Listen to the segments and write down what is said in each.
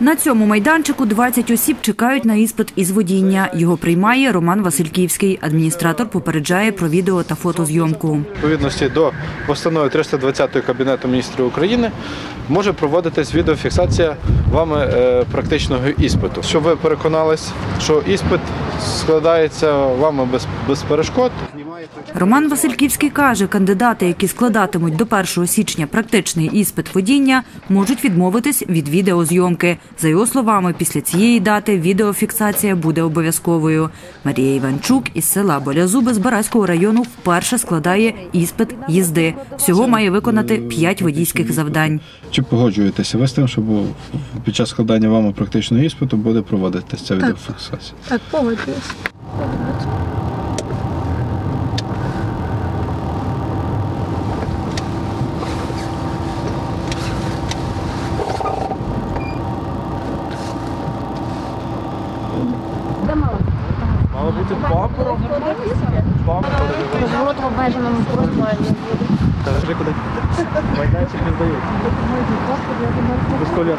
На цьому майданчику 20 осіб чекають на іспит із водіння. Його приймає Роман Васильківський. Адміністратор попереджає про відео та фотозйомку. відповідності до постанови 320 Кабінету міністрів України може проводитись відеофіксація вами е, практичного іспиту. Щоб ви переконались, що іспит складається вами без, без перешкод. Роман Васильківський каже, кандидати, які складатимуть до 1 січня практичний іспит водіння, можуть відмовитись від відеозйомки. За його словами, після цієї дати відеофіксація буде обов'язковою. Марія Іванчук із села Болязуби з Бараського району вперше складає іспит їзди. Всього має виконати 5 водійських завдань. Чи погоджуєтеся ви з тим, що під час складання вами практичного іспиту буде проводитися ця відеофіксація? Так, погоджуюсь. Мало бути бампером. Розворот в обмеженому просторі. Майданчик не здають. Без колір.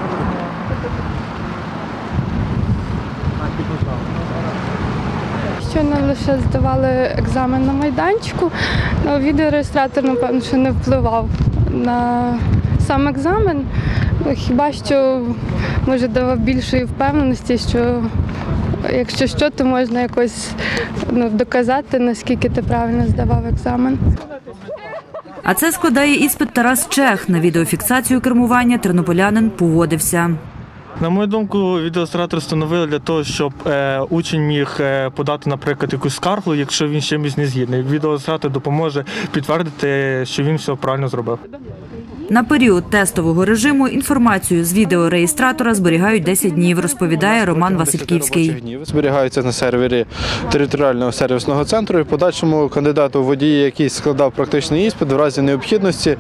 Щойно лише здавали екзамен на майданчику, але відеореєстратор, напевно, що не впливав на сам екзамен. Хіба що може давав більшої впевненості, що якщо що, то можна якось ну, доказати, наскільки ти правильно здавав екзамен. А це складає іспит Тарас Чех. На відеофіксацію кермування тернополянин погодився. На мою думку, відеореєстратор встановили для того, щоб е, учень міг е, подати, наприклад, якусь скаргу, якщо він з чимось не згідний. Відеореєстратор допоможе підтвердити, що він все правильно зробив. На період тестового режиму інформацію з відеореєстратора зберігають 10 днів, розповідає Роман Васильківський. Зберігаються на сервері територіального сервісного центру. І подальшому кандидату водії, який складав практичний іспит, в разі необхідності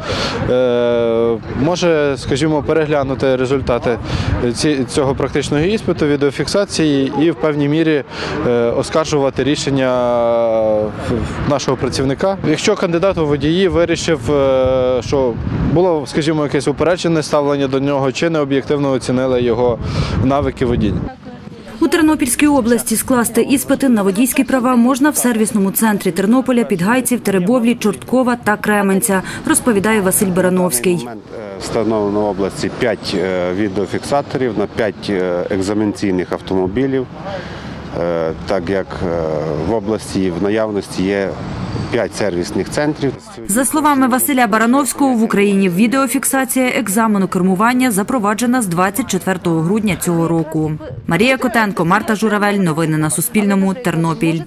е, може, скажімо, переглянути результати цього практичного іспиту, відеофіксації і в певній мірі е, оскаржувати рішення нашого працівника. Якщо кандидат у водії вирішив, е, що було, скажімо, якесь упереджене ставлення до нього, чи не об'єктивно оцінили його навики водіння. У Тернопільській області скласти іспити на водійські права можна в сервісному центрі Тернополя, Підгайців, Теребовлі, Чорткова та Кременця, розповідає Василь Барановський. е, встановлено в області 5 відеофіксаторів на 5 екзаменційних автомобілів, Е, так як е, в області в наявності є 5 сервісних центрів. За словами Василя Барановського, в Україні відеофіксація екзамену кермування запроваджена з 24 грудня цього року. Марія Котенко, Марта Журавель. Новини на Суспільному. Тернопіль.